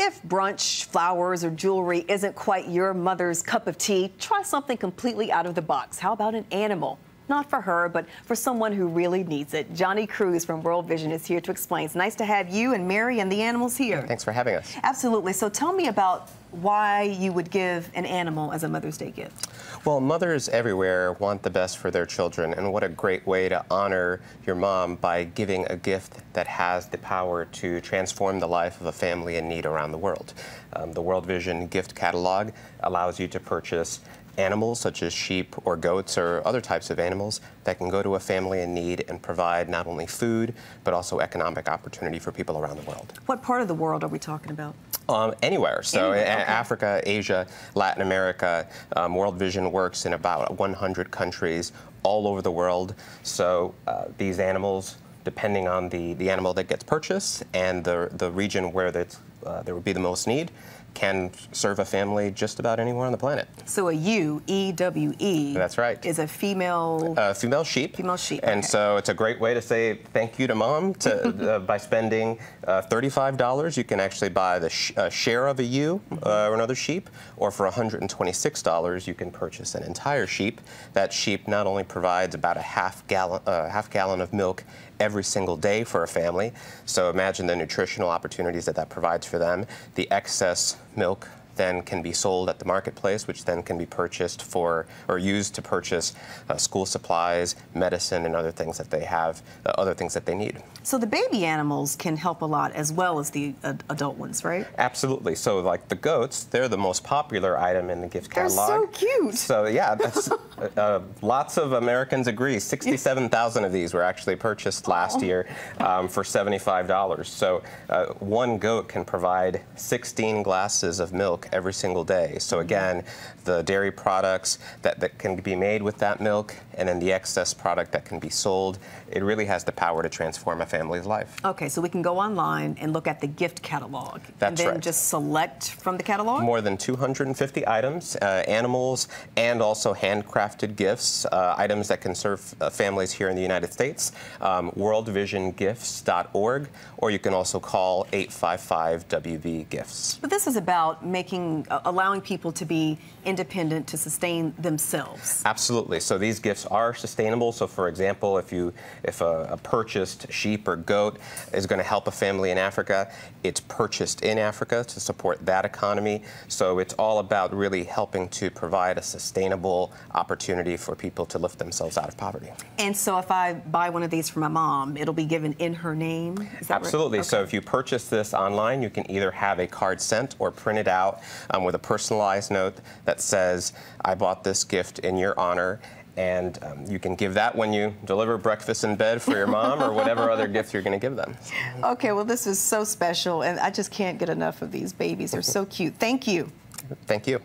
If brunch, flowers, or jewelry isn't quite your mother's cup of tea, try something completely out of the box. How about an animal? Not for her, but for someone who really needs it. Johnny Cruz from World Vision is here to explain. It's nice to have you and Mary and the animals here. Thanks for having us. Absolutely. So tell me about why you would give an animal as a Mother's Day gift. Well, mothers everywhere want the best for their children, and what a great way to honor your mom by giving a gift that has the power to transform the life of a family in need around the world. Um, the World Vision gift catalog allows you to purchase animals such as sheep or goats or other types of animals that can go to a family in need and provide not only food but also economic opportunity for people around the world. What part of the world are we talking about? Um, anywhere. So anywhere, okay. Africa, Asia, Latin America, um, World Vision works in about 100 countries all over the world. So uh, these animals, depending on the, the animal that gets purchased and the, the region where uh, there would be the most need, can serve a family just about anywhere on the planet. So a ewe, E-W-E. That's right. Is a female... Uh, female sheep. Female sheep, And okay. so it's a great way to say thank you to mom. To, uh, by spending uh, $35, you can actually buy the sh share of a ewe uh, or another sheep, or for $126, you can purchase an entire sheep. That sheep not only provides about a half gallon, uh, half gallon of milk every single day for a family. So imagine the nutritional opportunities that that provides for them. The excess milk then can be sold at the marketplace, which then can be purchased for or used to purchase uh, school supplies, medicine, and other things that they have, uh, other things that they need. So the baby animals can help a lot as well as the uh, adult ones, right? Absolutely. So like the goats, they're the most popular item in the gift they're catalog. They're so cute. So yeah, that's, uh, lots of Americans agree. 67,000 of these were actually purchased last oh. year um, for $75. So uh, one goat can provide 16 glasses of milk every single day. So again, the dairy products that, that can be made with that milk and then the excess product that can be sold, it really has the power to transform a family's life. Okay, so we can go online and look at the gift catalog. That's and then right. just select from the catalog? More than 250 items, uh, animals, and also handcrafted gifts, uh, items that can serve uh, families here in the United States. Um, worldvisiongifts.org, or you can also call 855-WV-GIFTS. But this is about making, uh, allowing people to be independent to sustain themselves. Absolutely. So these gifts are sustainable. So for example, if you if a, a purchased sheep or goat is going to help a family in Africa, it's purchased in Africa to support that economy. So it's all about really helping to provide a sustainable opportunity for people to lift themselves out of poverty. And so if I buy one of these for my mom, it'll be given in her name? Absolutely. Right? Okay. So if you purchase this online, you can either have a card sent or print it out um, with a personalized note that says, I bought this gift in your honor and um, you can give that when you deliver breakfast in bed for your mom or whatever other gift you're going to give them. Okay, well, this is so special, and I just can't get enough of these babies. They're so cute. Thank you. Thank you.